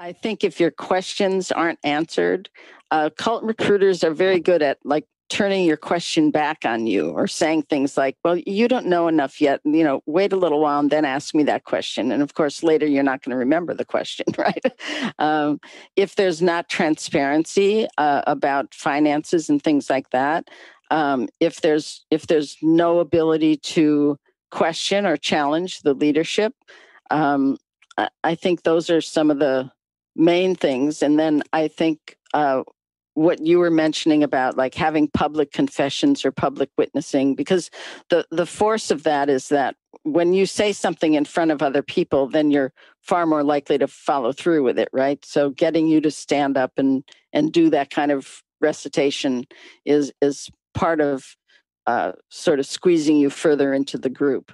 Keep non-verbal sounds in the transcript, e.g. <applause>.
I think if your questions aren't answered, uh, cult recruiters are very good at like turning your question back on you or saying things like, well, you don't know enough yet. You know, wait a little while and then ask me that question. And of course, later you're not going to remember the question, <laughs> right? um, if there's not transparency uh, about finances and things like that, um, if there's if there's no ability to question or challenge the leadership, um, I, I think those are some of the main things. And then I think uh, what you were mentioning about like having public confessions or public witnessing, because the, the force of that is that when you say something in front of other people, then you're far more likely to follow through with it, right? So getting you to stand up and and do that kind of recitation is is part of uh, sort of squeezing you further into the group.